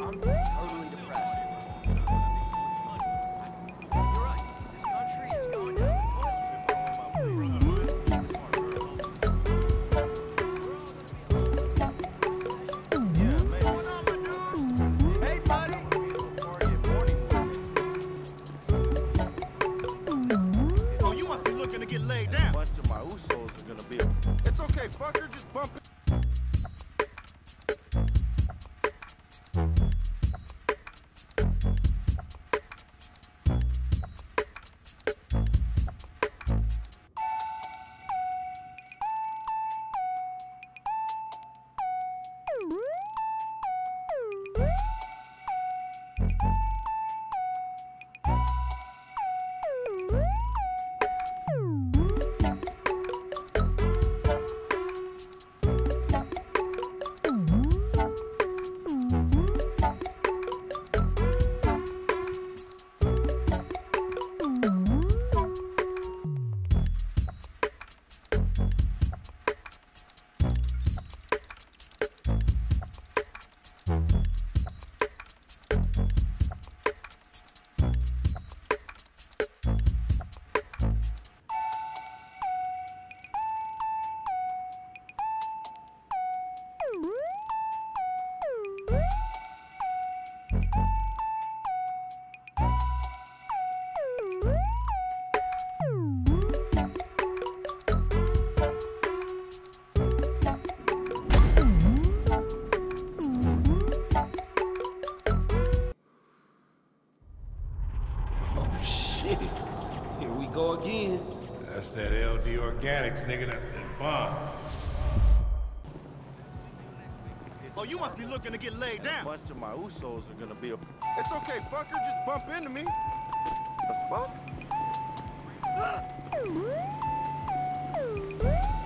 I'm totally depressed. You're right. This country is going down. Hey, buddy. Oh, you must be looking to get laid down. A bunch of my Usos are gonna be. It's okay, fucker. Just bump it. Here we go again. That's that LD Organics, nigga. That's that bomb. Oh, you must be looking to get laid down. A bunch of my Usos are gonna be. It's okay, fucker. Just bump into me. The fuck?